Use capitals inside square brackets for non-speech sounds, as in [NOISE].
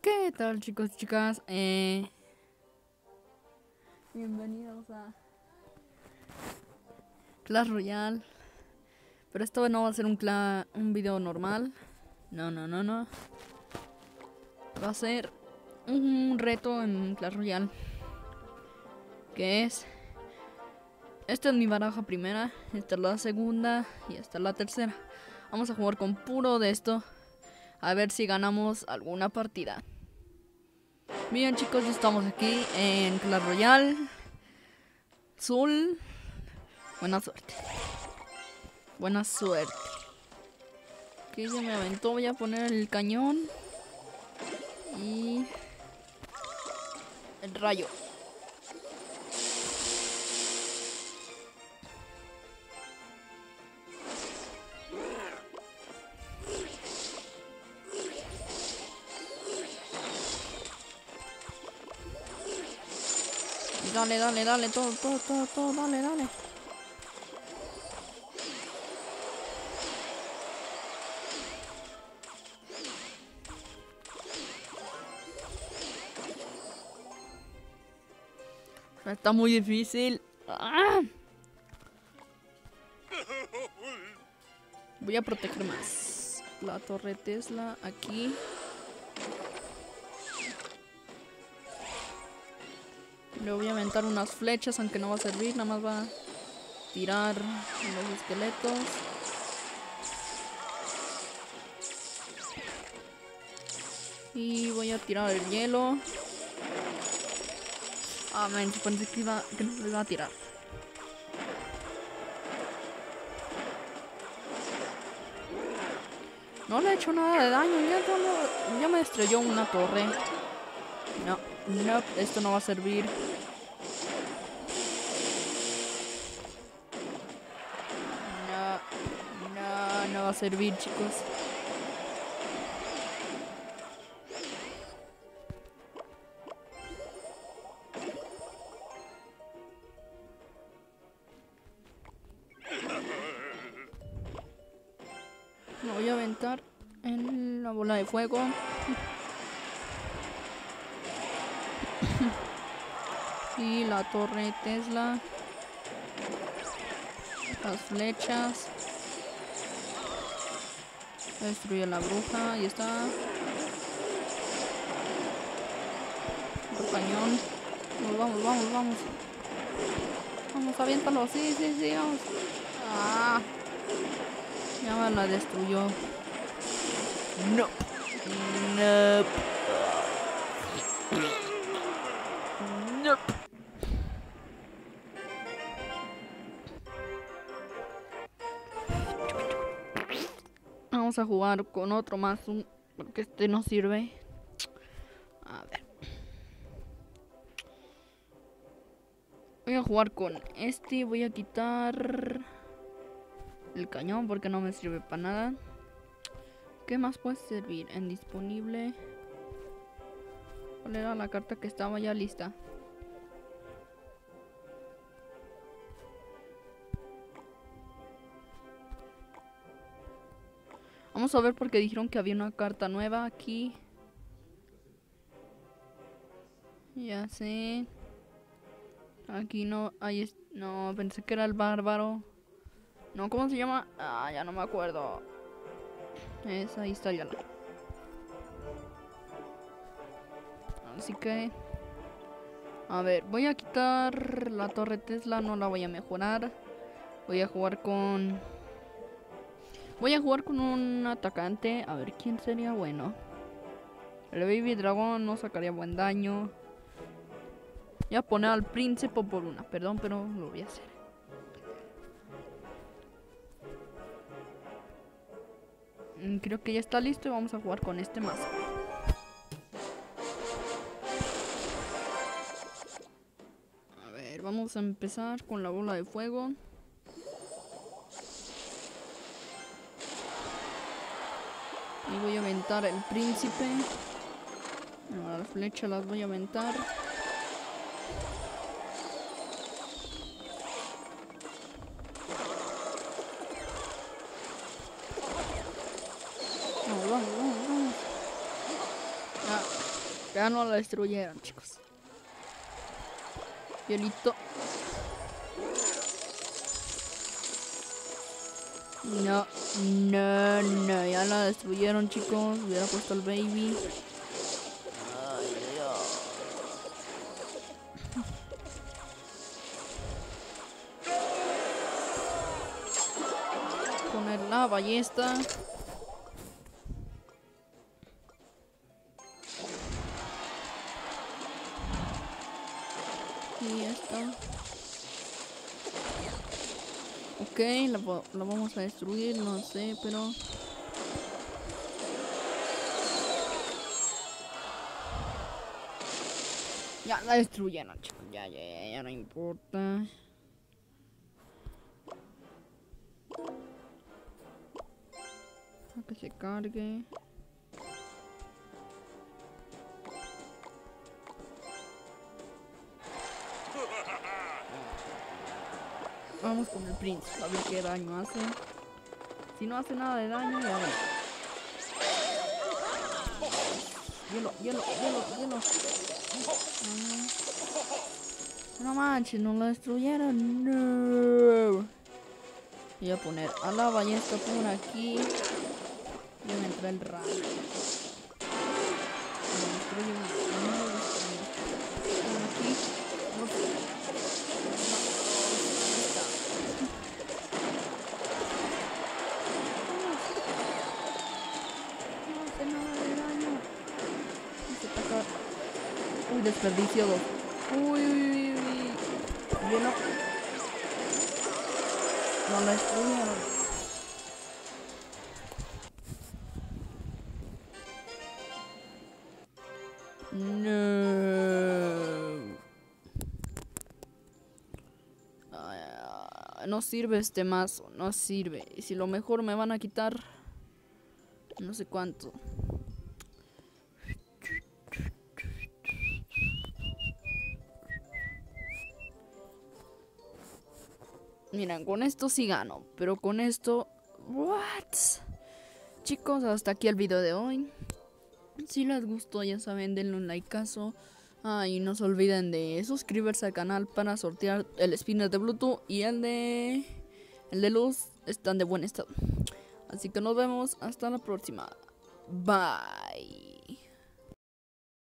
¿Qué tal chicos y chicas? Eh, bienvenidos a Clash Royale. Pero esto no va a ser un, cla un video normal. No, no, no, no. Va a ser un reto en Clash Royale. Que es... Esta es mi baraja primera, esta es la segunda y esta es la tercera. Vamos a jugar con puro de esto. A ver si ganamos alguna partida. Bien chicos, ya estamos aquí en Clash Royale. Zul. Buena suerte. Buena suerte. Que ya me aventó. Voy a poner el cañón. Y... El rayo. Dale, dale, dale, todo, todo, todo, todo, dale, dale. Está muy difícil. ¡Ah! Voy a proteger más. La torre Tesla aquí. Le voy a aventar unas flechas, aunque no va a servir, nada más va a tirar los esqueletos. Y voy a tirar el hielo. Ah, men, pensé que, iba, que no se iba a tirar. No le he hecho nada de daño, ya, ya me estrelló una torre. No, no, esto no va a servir. No, va a servir, chicos. Me voy a aventar en la bola de fuego. [LAUGHS] y la torre Tesla. Las flechas. Destruye la bruja. Ahí está. Otro cañón. Vamos, vamos, vamos, vamos. Vamos, aviéntalo. Sí, sí, sí, vamos. Ah. Ya me la destruyó. No. No. Vamos a jugar con otro más, porque este no sirve. A ver. Voy a jugar con este, voy a quitar el cañón porque no me sirve para nada. ¿Qué más puede servir? En disponible. ¿Cuál era la carta que estaba ya lista? Vamos a ver porque dijeron que había una carta nueva aquí. Ya sé. Aquí no, ahí es, no, pensé que era el bárbaro. No, ¿cómo se llama? Ah, ya no me acuerdo. Es, ahí está ya. Así que... A ver, voy a quitar la torre Tesla, no la voy a mejorar. Voy a jugar con... Voy a jugar con un atacante. A ver quién sería bueno. El Baby Dragón no sacaría buen daño. Voy a poner al príncipe por una. Perdón, pero lo voy a hacer. Creo que ya está listo y vamos a jugar con este mazo. A ver, vamos a empezar con la bola de fuego. Y voy a aventar el príncipe. Las flechas las voy a aventar. Ah, Ya no la destruyeron, chicos. Hielito. No, no, no, ya la destruyeron, chicos. Hubiera puesto el baby. Ay, Dios. Poner la ballesta. Y ya está. Ok, la, va- la vamos a destruir, no sé, pero... Ya la destruyeron, chicos. Ya, ya, ya, ya no importa. A que se cargue. Vamos con el príncipe a ver qué daño hace. Si no hace nada de daño, ya veremos. Hielo, hielo, hielo, hielo. Ah. No manches, no lo destruyeron. No. Voy a poner a la ballesta por aquí. Y me entra el rayo. Lo destruye, Uy, desperdicio dos. Uy, uy, uy, uy. Hielo. No lo destruyeron. No. Ah, No sirve este mazo, no sirve. Y si lo mejor me van a quitar, no sé cuánto. Miren, con esto sí gano, pero con esto... ¿What? Chicos, hasta aquí el video de hoy. Si les gustó, ya saben, denle un likeazo. Ah, y no se olviden de suscribirse al canal para sortear el spinner de Bluetooth y el de... El de luz están de buen estado. Así que nos vemos hasta la próxima. Bye.